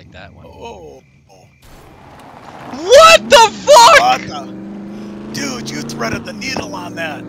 like that one. Oh. What the fuck? What the? Dude, you threaded the needle on that.